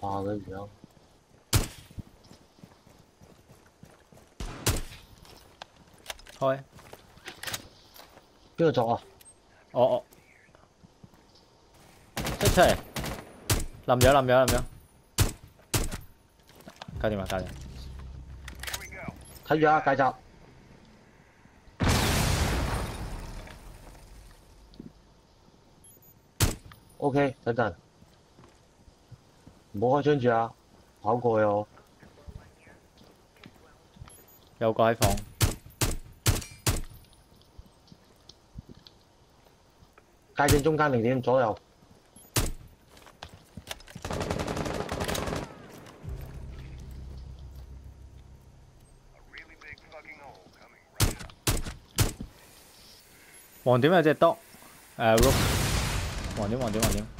八个一样。好诶。边度走啊？哦哦。出出嚟。淋着淋着淋着。加点嘛加点。睇住啊，继续。OK，等等。唔好开窗住啊！跑过去哦，有喺房，街正中间零点左右，黄点有只多，诶，黄点黄点黄点。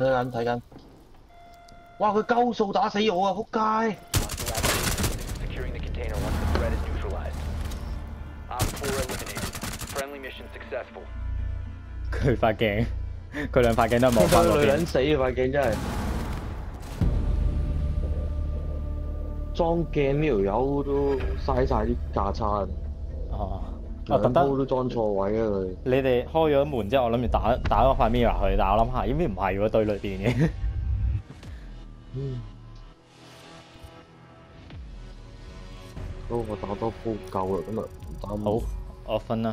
睇紧睇紧，哇！佢高速打死我啊，仆街！佢发镜，佢两块镜都冇翻嗰女人死啊，块镜真系。装镜呢条友都嘥晒啲价差，啊，两等，都装错位啊佢。你哋开咗门之后，我谂住打打咗块 mirror 去，但我谂下，应该唔系喎，对里边嘅。嗯。咁我打多铺够啦，今日打唔好，我分啦。